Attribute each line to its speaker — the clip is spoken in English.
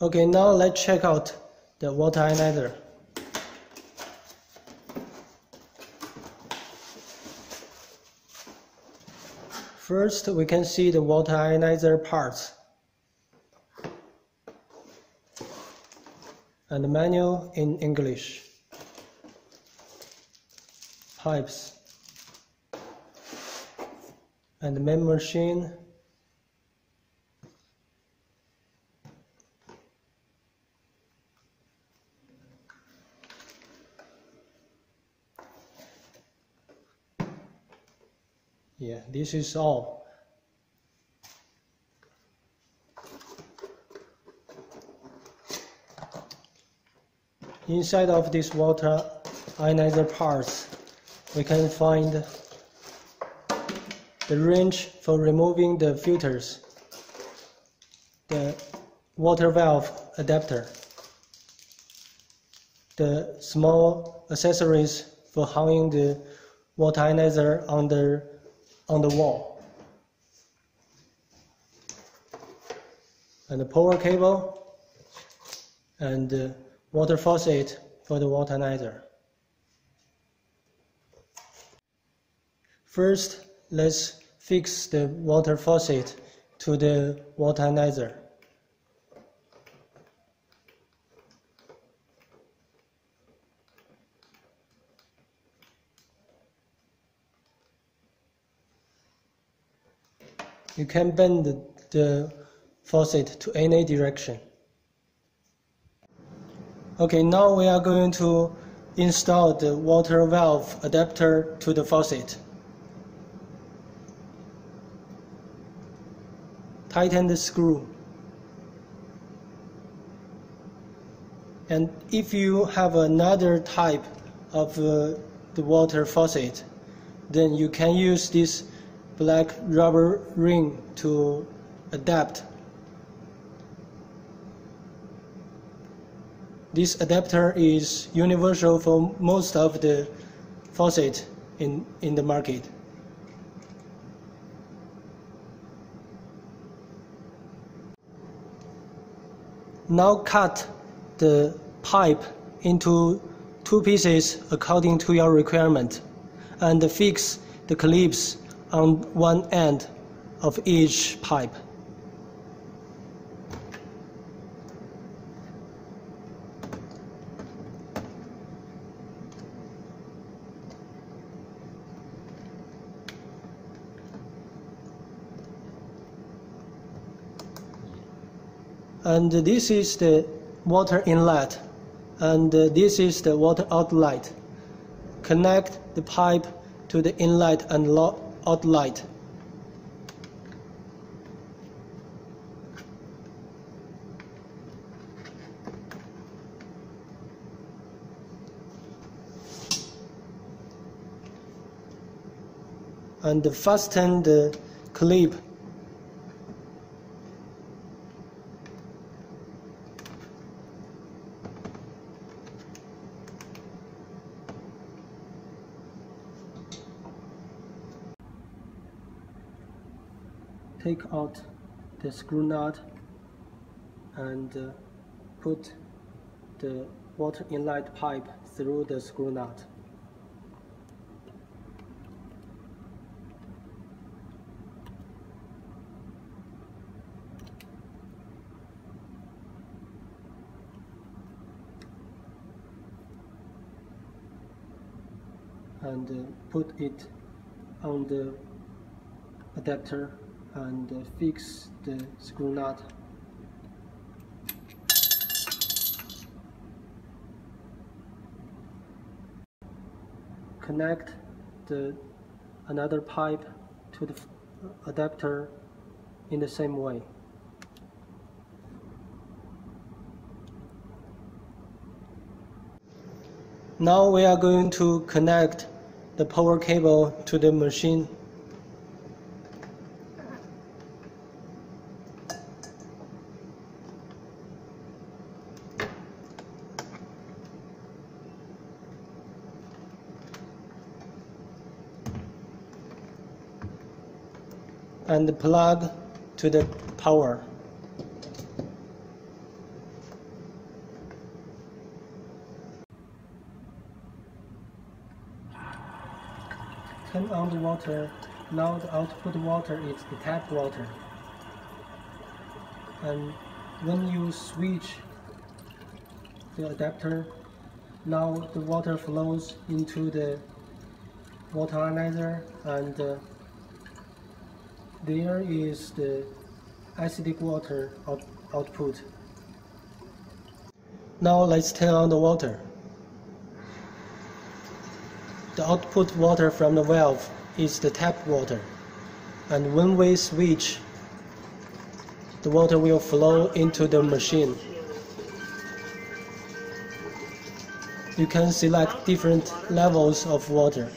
Speaker 1: Okay, now let's check out the water ionizer. First, we can see the water ionizer parts. And the manual in English. Pipes. And the main machine Yeah, this is all. Inside of this water ionizer parts, we can find the range for removing the filters, the water valve adapter, the small accessories for hanging the water ionizer on the on the wall. And the power cable and the water faucet for the water ionizer. First, let's fix the water faucet to the water ionizer. You can bend the faucet to any direction. Okay, now we are going to install the water valve adapter to the faucet. Tighten the screw. And if you have another type of uh, the water faucet, then you can use this black rubber ring to adapt. This adapter is universal for most of the faucet in, in the market. Now cut the pipe into two pieces according to your requirement and fix the clips on one end of each pipe. And this is the water inlet and this is the water outlet. Connect the pipe to the inlet and lock outlet and fasten the uh, clip take out the screw nut and uh, put the water inlet pipe through the screw nut. and uh, put it on the adapter and uh, fix the screw nut. Connect the another pipe to the adapter in the same way. Now we are going to connect the power cable to the machine and plug to the power. Turn on the water, now the output water is the tap water. And when you switch the adapter, now the water flows into the water ionizer and uh, there is the acidic water out output. Now let's turn on the water. The output water from the valve is the tap water. And when we switch, the water will flow into the machine. You can select different levels of water.